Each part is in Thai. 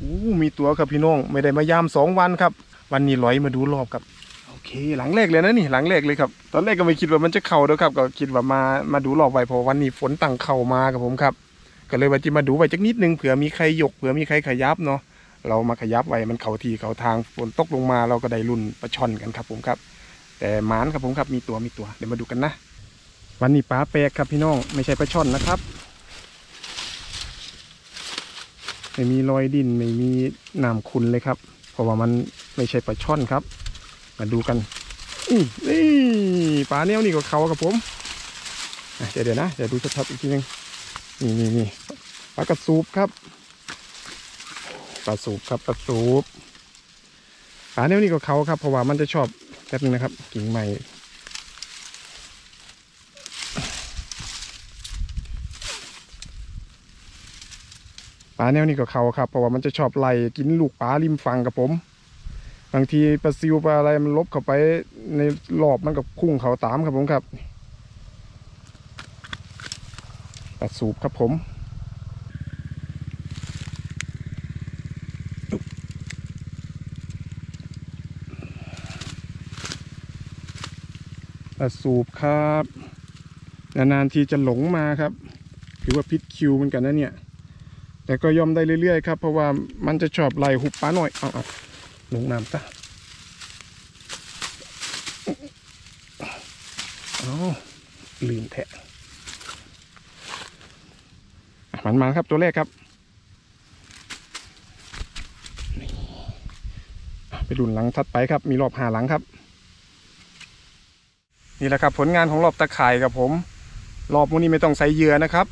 อู้มีตัวครับพี่น้องไม่ได้มายามสองวันครับ วันนี้ลอยมาดูรอบครับโอเค หลังแรกเลยนะนี่หลังแรกเลยครับตอนแรกก็ไม่คิดว่ามันจะเข่าด้วยครับก็คิดว่ามามาดูรอบไว้เพราะวันนี้ฝนตั้งเข่ามาครับผมครับ ก็เลยว่าจะมาดูไว้จักนิดนึงเผื่อมีใครยกเผื่อมีใครขยับเนาะเรามาขยับไว้มันเข่าทีเข่าทางฝนตกลงมาเราก็ได้รุ่นปลาช่อนกันครับผมครับ แต่หมานครับผมครับมีตัวมีตัวเดี๋ยวมาดูกันนะ วันนี้ปลาแปลกครับพี่น้องไม่ใช่ปลาช่อนนะครับ ไม่มีรอยดินไม่มีน้ำขุนเลยครับ เพราะว่ามันไม่ใช่ปลาช่อนครับ มาดูกันอื้อนี่ปลาเนี้ยนี่ก็เขาครับผมเดี๋ยวเดี๋ยวนะเดี๋ยวดูชัดๆอีกทีหนึงนี่นี่นี่ปลากระสูบครับปลาสูบครับปลาสูบปลาเนี้ยนี่ก็เขาครับเพราะว่ามันจะชอบแป๊บนึงนะครับ กิ่งใหม่ ปลาแนวนี้ก็เขาครับเพราะว่ามันจะชอบไล่กินลูกปลาริมฝั่งกับผม บางทีปลาซิวปลาอะไรมันลบเข้าไปในรอบมันก็พุ่งเขาตามครับผมครับปลาสูบครับผมปลาสูบครับนานๆทีจะหลงมาครับ ถือว่าพิษคิวเหมือนกันนะเนี่ย แต่ก็ยอมได้เรื่อยๆครับ เพราะว่ามันจะชอบไหลหุบปลาหน่อยเอาเอาลงน้ำซะเอาลืมแทะมันมาครับตัวแรกครับไปดุนหลังทัดไปครับ มีรอบหาหลังครับ นี่แหละครับผลงานของรอบตะข่ายครับผม รอบพวกนี้ไม่ต้องใส่เยื่อนะครับ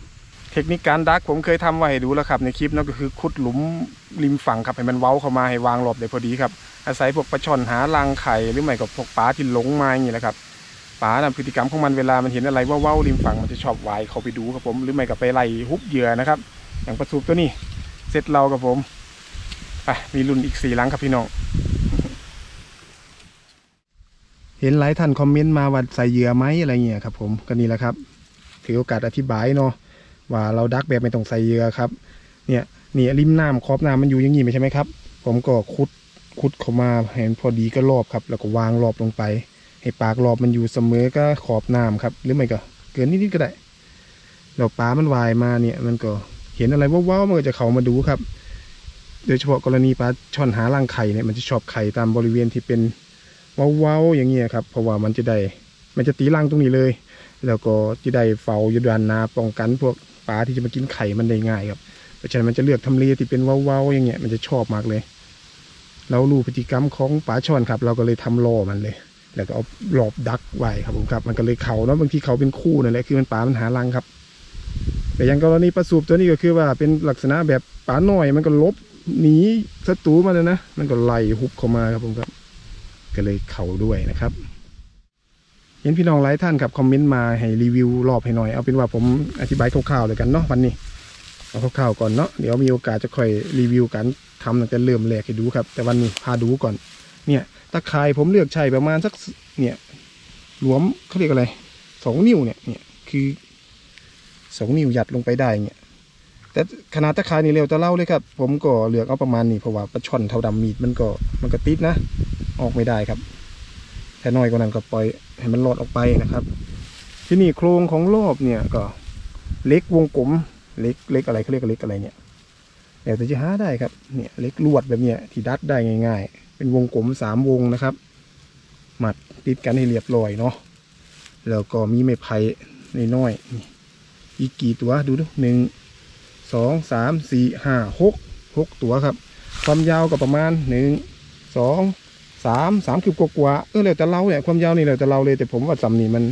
ทคนิคการดักผมเคยทำไว้ให้ดูแล้วครับในคลิปนั่นก็คือขุดหลุมริมฝั่งครับให้มันเว้าเข้ามาให้วางหลบได้พอดีครับอาศัยพวกปลาช่อนหารังไข่หรือไม่ก็พวกปลาที่หลงมาอย่างนี้แหละครับปลานะพฤติกรรมของมันเวลามันเห็นอะไรว่าเว้าริมฝั่งมันจะชอบวายเข้าไปดูครับผมหรือไม่ก็ไปไล่ฮุบเหยื่อนะครับอย่างปลาสูบตัวนี้เสร็จเราครับผมไปมีรุ่นอีกสี่ลังครับพี่น้องเห็นหลายท่านคอมเมนต์มาว่าใส่เหยื่อไหมอะไรเงี้ยครับผมก็นี่แหละครับถือโอกาสอธิบายเนาะ ว่าเราดักแบบไม่ต้องใส่เหยื่อครับเนี่ยนี่ริมน้ำขอบน้ำมันอยู่อย่างนี้ไม่ใช่ไหมครับ ผมก็คุดคุดเข้ามาเห็นพอดีก็รอบครับ แล้วก็วางรอบลงไป ให้ปากรอบมันอยู่เสมอก็ขอบน้ำครับ หรือไม่ก็เกินนิดๆก็ได้แล้วปลามันวายมาเนี่ย มันก็เห็นอะไรว้าวๆมันก็จะเข้ามาดูครับ โดยเฉพาะกรณีปลาช่อนหารังไข่เนี่ยมันจะชอบไข่ตามบริเวณที่เป็นว้าวๆอย่างเงี้ยครับ เพราะว่ามันจะได้ มันจะตีรังตรงนี้เลย แล้วก็จะได้เฝ้ายู่ด้านนาป้องกันพวก ปลาที่จะมากินไข่มันได้ง่ายครับเพราะฉะนั้นมันจะเลือกทำเลที่เป็นเว้าๆอย่างเงี้ยมันจะชอบมากเลย เรารู้พฤติกรรมของปลาช่อนครับ เราก็เลยทำล่อมันเลย แล้วก็เอาหลอบดักไว้ครับผมครับ มันก็เลยเขาเนาะบางทีเขาเป็นคู่นั่นแหละคือมันปลามันหารังครับ แต่อย่างกรณีปลาสูบตัวนี้ก็คือว่าเป็นลักษณะแบบปลาหน่อย มันก็ลบหนีศัตรูมาเลยนะ มันก็ไล่หุบเข้ามาครับผมครับ ก็เลยเขาด้วยนะครับ เห็นพี่น้องหลายท่านครับคอมเมนต์มาให้รีวิวรอบให้หน่อย เอาเป็นว่าผมอธิบายคร่าวๆเลยกันเนาะวันนี้เอาคร่าวๆก่อนเนาะเดี๋ยวมีโอกาสจะค่อยรีวิวกันทำตั้งแต่เริ่มแรกให้ดูครับ แต่วันนี้พาดูก่อน เนี่ยตะข่ายผมเลือกใช้ประมาณสักเนี่ยรวมเขาเรียกอะไรสองนิ้วเนี่ยเนี่ยคือสองนิ้วยัดลงไปได้เนี่ยแต่ขนาดตะข่ายนี่เร็วแต่เล่าเลยครับ ผมก็เลือกเอาประมาณนี้เพราะว่าปลาช่อนเท่าดำมีดมันก็มันก็ติดนะ ออกไม่ได้ครับ ถ้าน้อยกว่านั้นก็ปล่อยให้มันหลอดออกไปนะครับ ที่นี่โครงของรอบเนี่ยก็เล็กวงกลมเล็กเล็กอะไรเขาเรียกว่าเล็กอะไรเนี่ยเดี๋ยวจะหาได้ครับเนี่ยเล็กลวดแบบเนี้ยที่ดัดได้ง่าย ๆ เป็นวงกลมสามวงนะครับหมัดติดกันให้เรียบร้อยเนาะแล้วก็มีไม้ไผ่น้อยๆอีกกี่ตัวดูดูหนึ่งสองสามสี่ห้าหกหกตัวครับ ความยาวก็ประมาณหนึ่งสอง สามสามคืบกว่าเออแล้วแต่เราเนี่ยความยาวนี่แล้วแต่เราเลยแต่ผมว่าสำนี่มัน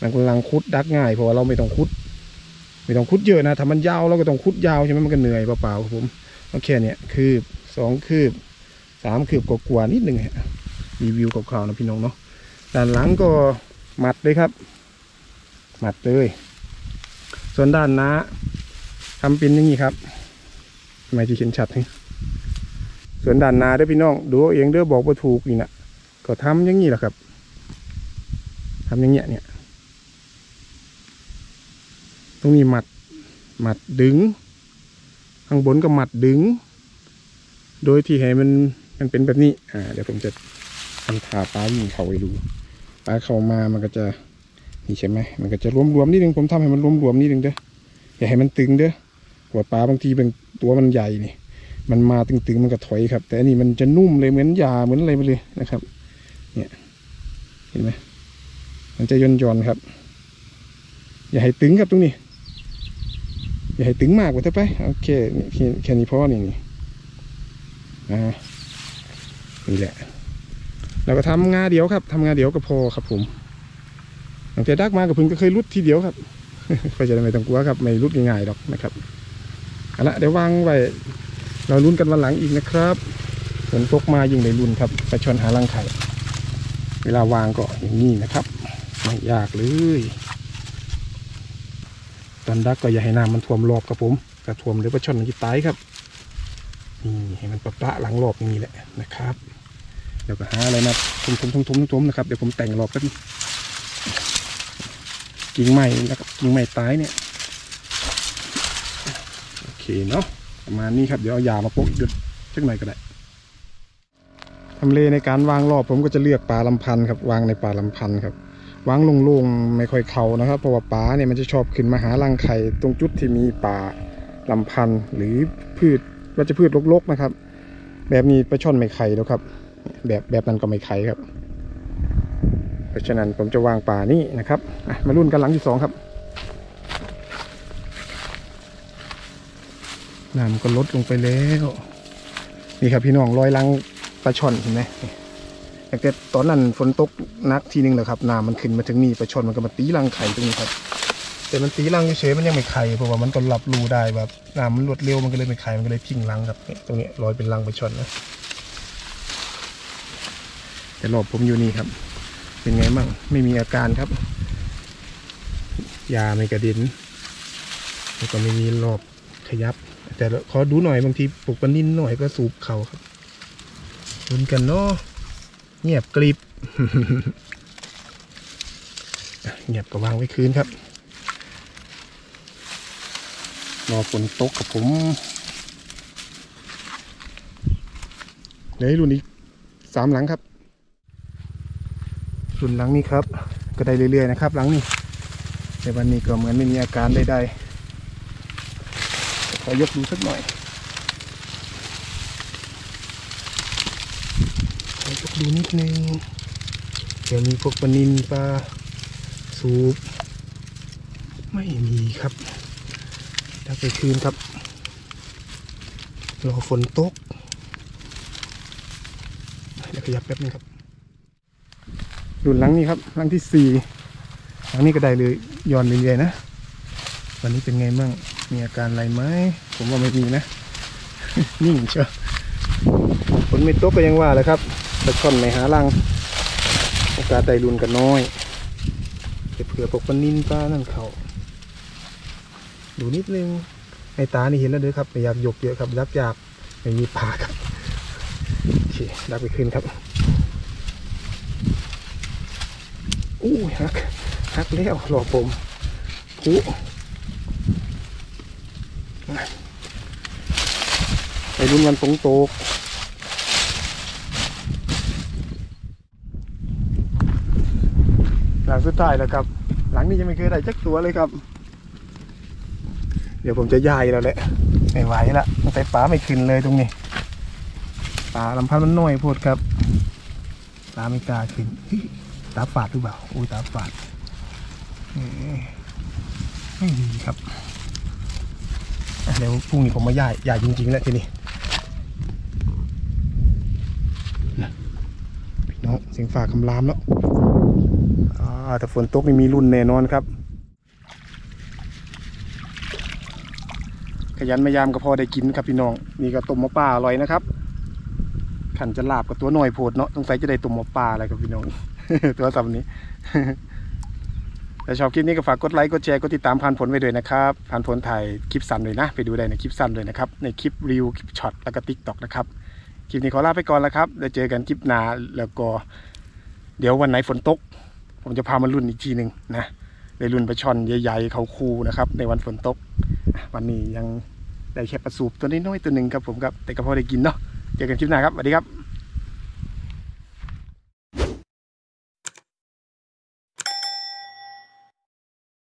มันกำลังคุดดักง่ายเพราะว่าเราไม่ต้องคุด ไม่ต้องคุดเยอะนะถ้ามันยาวเราก็ต้องคุดยาวใช่ไหมมันก็เหนื่อยเปล่าๆครับผมโอเคเนี่ยคืบสองคืบสามคืบกว่านิดหนึ่งฮะรีวิวคร่าวนะพี่น้องเนาะด้านหลังก็หมัดเลยครับ หมัดเลย ส่วนด้านหน้าทำเป็นอย่างนี้ครับทำไมที่เห็นชัดนี่ ส่วนด้านนาเด้พี่น้องดูเอาเองเด้อบอกว่าถูกนี่นะก็ทำอย่างนี้แหละครับทำอย่างเงี้ยเนี่ยตรงนี้หมัดหมัดดึง ข้างบนก็หมัดดึง โดยที่ให้มันมันเป็นแบบนี้อ่าเดี๋ยวผมจะทำถาปลายิงเขาให้ดูปลาเขามามันก็จะนี่ใช่ไหมมันก็จะรวมๆนิดนึงผมทำให้มันรวมๆนิดนึงเด้ออย่าให้มันตึงเด้อหัวปลาบางทีเป็นตัวมันใหญ่นี่ มันมาตึงๆมันก็ถอยครับ แต่อันนี้มันจะนุ่มเลยเหมือนยาเหมือนอะไรไปเลยนะครับ เนี่ย เห็นไหมมันจะย่นย่อนๆครับ อย่าให้ตึงครับตรงนี้ อย่าให้ตึงมากกว่าเถอะไปโอเคนี่แค่นี้พอนี่นี่อ่านี่แหละเราก็ทำงาเดียวครับทำงาเดียวก็พอครับผมตั้งแต่ดักมากับพึ่งก็เคยรุดทีเดียวครับก็จะได้ไม่ต้องกลัวครับ ไม่รุดง่ายๆหรอกนะครับเอาละเดี๋ยววางไว้ เราลุ้นกันวันหลังอีกนะครับฝนตกมายิ่งได้ลุ้นครับไปชนหารังไข่ เวลาวางก็อย่างนี้นะครับไม่ยากเลย ตอนดักก็อย่าให้น้ำมันท่วมรอบครับผมกระท่วมหรือปลาช่อนมันจะตายครับนี่ให้มันประปะหลังรอบอย่างนี้แหละนะครับเดี๋ยวก็หาอะไรมาทุ่มทุ่มทุ่มทุ่มทุ่มนะครับเดี๋ยวผมแต่งรอบกันกิ่งไม้นะครับกิ่งไม้ตายเนี่ยโอเคเนาะ ประมาณนี้ครับเดี๋ยวเอายามาโปะอีกเดือดสักหน่อยก็ได้ทำเลในการวางรอบผมก็จะเลือกปลาลำพันธ์ครับ วางในปลาลำพันธ์ครับวางลงๆไม่ค่อยเขานะครับ เพราะว่าปลาเนี่ยมันจะชอบขึ้นมาหารังไข่ตรงจุดที่มีป่าลำพันธ์หรือพืชวัชพืชรกๆนะครับ แบบนี้ปลาช่อนไม่ไข่แล้วครับ แบบแบบนั้นก็ไม่ไข่ครับ เพราะฉะนั้นผมจะวางป่านี่นะครับมารุ่นกันหลังที่สองครับ น้ำก็ลดลงไปแล้ว นี่ครับพี่น้องรอยรังปลาช่อนเห็นไหมแต่ตอนนั้นฝนตกนักทีนึงแหละครับน้ำมันขึ้นมาถึงนี่ปลาช่อนมันก็มาตีรังไข่ตรงนี้ครับ แต่มันตีรังเฉยมันยังไม่ไข่เพราะว่ามันก็รับรูได้แบบน้ำมันรวดเร็วมันก็เลยไม่ไข่มันก็เลยทิ้งรังครับตรงนี้รอยเป็นรังปลาช่อนนะแต่รอบผมอยู่นี่ครับ เป็นไงมั่งไม่มีอาการครับยาไม่กระด็นแล้วก็ไม่มีรอบขยับ แต่ขอดูหน่อยบางทีปลุกปนิ่นหน่อยก็สูบเขาครับลุ้นกันเนาะเงียบกริบเงียบก็วางไว้คืนครับรอฝนตกกับผมเดี๋ยวให้รุ่นอีกสามหลังครับ รุ่นหลังนี้ครับ ก็ได้เรื่อยๆนะครับ หลังนี้แต่วันนี้ก็เหมือนไม่มีอาการใดๆ ขอยกดูสักหน่อยขอยกดูนิดนึง เดี๋ยวมีพวกปลานินปลาสูบไม่มีครับถ้าไปคืนครับ รอฝนตก เดี๋ยวขยับแป๊บนึงครับรุ่นลังนี้ครับลังที่สี่ลังนี้ก็ได้เลยย้อนเรื่อยๆนะ วันนี้เป็นไงมั่ง มีอาการอะไรไหมผมว่าไม่มีนะนิ่งเชียวฝนไม่ตกก็ยังว่าแหละครับตะช่อนไม่หารังโอกาสได้รุนกันน้อยเผื่อพวกปนินปลานั่นเขาดูนิดนึงในตานี่เห็นแล้วเด้อครับไม่อยากยกเยอะครับยักอยากไม่มีปลาครับโอเคดักไปขึ้นครับอู้ยฮักฮักแล้วรอผมผู้ ไปรุนวันฝนตกหลังสุดท้ายแล้วครับ หลังนี้ยังไม่เคยได้จักตัวเลยครับ เดี๋ยวผมจะย้ายแล้วแหละไม่ไหวละตั้งแต่ปลาไม่ขึ้นเลยตรงนี้ปลาลำพันธ์มันน้อยโพดครับปลาไม่กล้าขึ้นตาฝาดหรือเปล่าโอ้ยตาฝาดไม่ดีครับเดี๋ยวพรุ่งนี้ผมมาย้ายย้ายจริงๆแล้วทีนี้นะพี่ น้องเสียงฝากคำรามแล้วแต่ฝนตกนี่มีรุ่นแน่นอนครับ ขยันมายามก็พอได้กินครับพี่น้องนี่ก็ต้มมะป่าอร่อยนะครับขันจะลาบกับตัวหน่อยโพดเนาะสงสัยจะได้ต้มมะป่าอะไรครับพี่น้องตัวสำนี้แต่ชอบคลิปนี้ก็ฝากกดไลค์กดแชร์กดติดตามผ่านผลไว้ด้วยนะครับผ่านผลถ่ายคลิปสั้นเลยนะ ไปดูได้ในคลิปสั้นเลยนะครับในคลิปรีวิวคลิป short แล้วก็ TikTok นะครับ คลิปนี้ขอลาไปก่อนแล้วครับเดี๋ยวเจอกันคลิปหน้าแล้วก็ เดี๋ยววันไหนฝนตก ผมจะพามารุ่นอีกทีหนึ่งนะในรุ่นปลาช่อนใหญ่ๆเขาคูนะครับ ในวันฝนตก วันนี้ยังได้แค่ปลาสูบตัวน้อยๆตัวหนึ่งครับผมครับแต่ก็พอได้กินเนาะเจอกันคลิปหน้าครับสวัสดีครับ